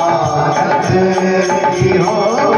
आरत की हो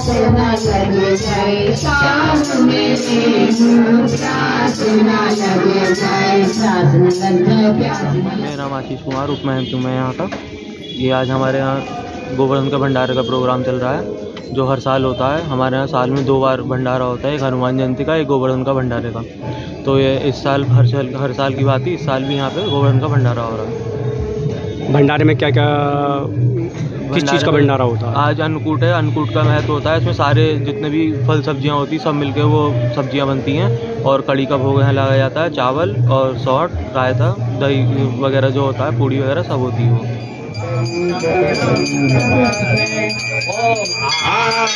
श्याम मेरे नाम आशीष कुमार, उप महंत हूँ मैं यहाँ का। ये आज हमारे यहाँ गोवर्धन का भंडारे का प्रोग्राम चल रहा है, जो हर साल होता है। हमारे यहाँ साल में दो बार भंडारा होता है, एक हनुमान जयंती का, एक गोवर्धन का भंडारे का। तो ये इस साल, हर साल हर साल की बात ही, इस साल भी यहाँ पे गोवर्धन का भंडारा हो रहा है। भंडारे में क्या क्या किस चीज़ का भंडारा होता है? आज अन्नकूट है अन्नकूट का महत्व होता है। इसमें सारे जितने भी फल सब्ज़ियाँ होती हैं सब मिलके वो सब्ज़ियाँ बनती हैं। और कड़ी का भोग यहाँ लगाया जाता है चावल और सौट रायता दही वगैरह जो होता है पूड़ी वगैरह सब होती है वो।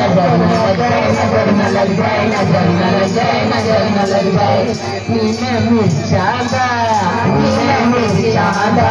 नज़र न लग जाए नज़र न लग जाए नज़र न लग जाए नज़र न लग जाए नीने मिर्चादा नीने मिर्चादा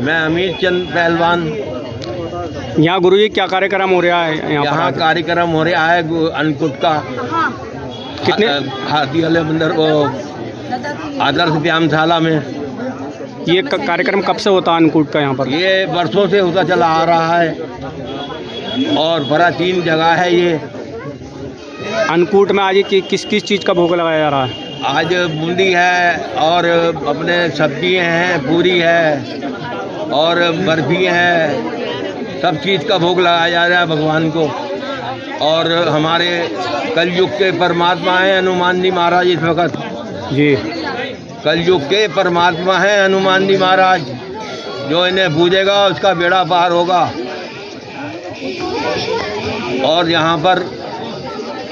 मैं अमीर चंद पहलवान यहाँ गुरु जी क्या कार्यक्रम हो रहा है यहाँ पर यहाँ कार्यक्रम हो रहा है अन्नकूट का। कितने? हाथी वाले मंदिर वो आदर्श व्यायामशाला में। ये कार्यक्रम कब से होता है अन्नकूट का यहाँ पर? ये वर्षों से होता चला आ रहा है। और प्राचीन जगह है ये। अन्नकूट में आज ये कि, किस किस चीज़ का भोग लगाया जा रहा है? आज बूंदी है और अपने सब्ज़ी हैं पूरी है और बर्फ़ी है। सब चीज़ का भोग लगाया जा रहा है भगवान को। और हमारे कलयुग के परमात्मा हैं हनुमान जी महाराज इस वक्त। जी। कलयुग के परमात्मा हैं हनुमान जी महाराज। जो इन्हें पूजेगा उसका बेड़ा पार होगा। और यहाँ पर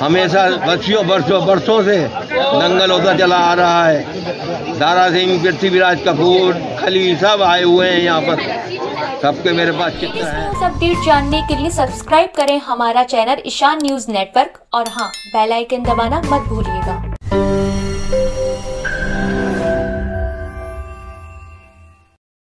हमेशा वर्षों बरसों बरसों से दंगल होता चला आ रहा है। दारा सिंह पृथ्वीराज कपूर खली सब आए हुए हैं यहाँ पर। सबके मेरे पास चित्र है? अपडेट जानने के लिए सब्सक्राइब करें हमारा चैनल ईशान न्यूज़ नेटवर्क और हाँ बेल आइकन दबाना मत भूलिएगा।